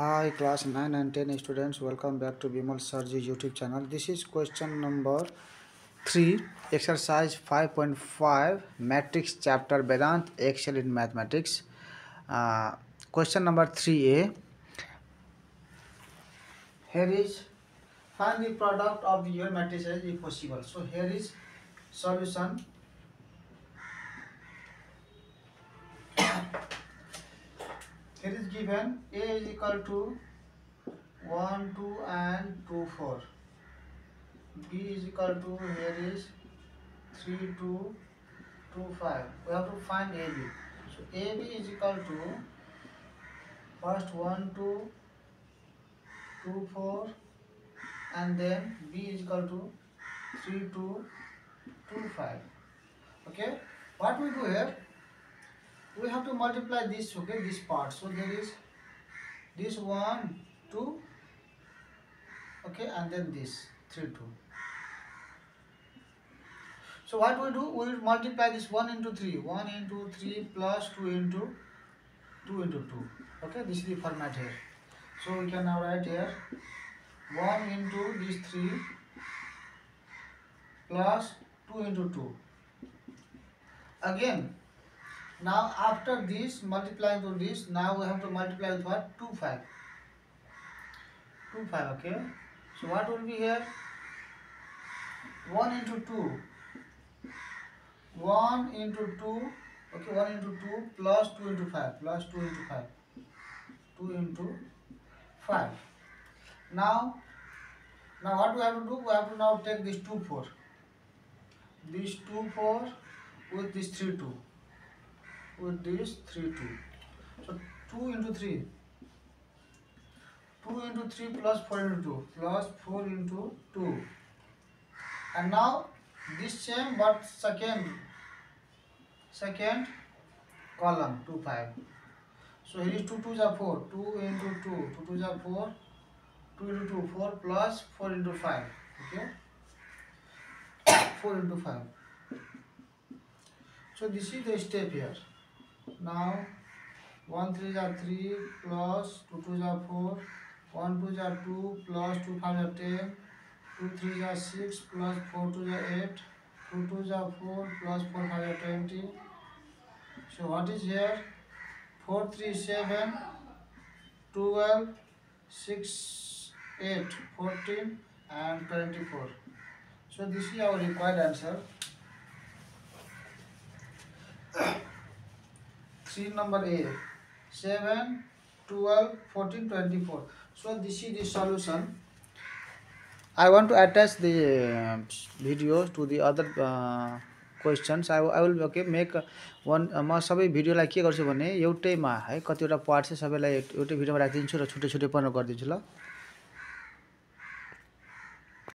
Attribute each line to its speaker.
Speaker 1: Hi class 9 and 10 students, welcome back to Bimal Sirji YouTube channel. This is question number 3, exercise 5.5, matrix chapter, Vedant excel in mathematics. Uh, question number 3a. Here is find the product of your matrices if possible. So here is solution here is given a is equal to 1 2 and 2 4 b is equal to here is 3 2 2 5 we have to find ab so ab is equal to first 1 2 2 4 and then b is equal to 3 2 2 5 okay what we do here we have to multiply this okay this part so there is this one two okay and then this three two so what we do we multiply this one into three one into three plus two into two into two okay this is the format here so we can now write here one into this three plus two into two again now after this multiplying to this, now we have to multiply with what? 2, 5. 2, 5, okay. So what will be here? 1 into 2. 1 into 2, okay, 1 into 2 plus 2 into 5, plus 2 into 5. 2 into 5. Now, now what we have to do? We have to now take this 2, 4. This 2, 4 with this 3, 2. with this 3 2 so 2 into 3 2 into 3 plus 4 into 2 plus 4 into 2 and now this same but second second column 2 5 so here is 2 2 are 4 2 into 2 2 2 are 4 2 into 2 4 plus 4 into 5 okay 4 into 5 so this is the step here Now 1 3 are 3 plus 2 2 are 4, 1 2 are 2 plus 2 5 are 10, 2 3 are 6 plus 4 2 are 8, 2 2 are 4 plus 4 5 are 20. So what is here? 4 3 7, 12, 6 8, 14 and 24. So this is our required answer. Three number A 7 12 14 24 four so this is solution I want to attach the to uh, video other the questions I I will okay make one म सबै भिडियोलाई के गर्छु भने एउटैमा है कतिवटा part चाहिँ सबैलाई एउटै भिडियोमा राखिदिन्छु र छुट्टै छुट्टै पनि गरिदिन्छु ल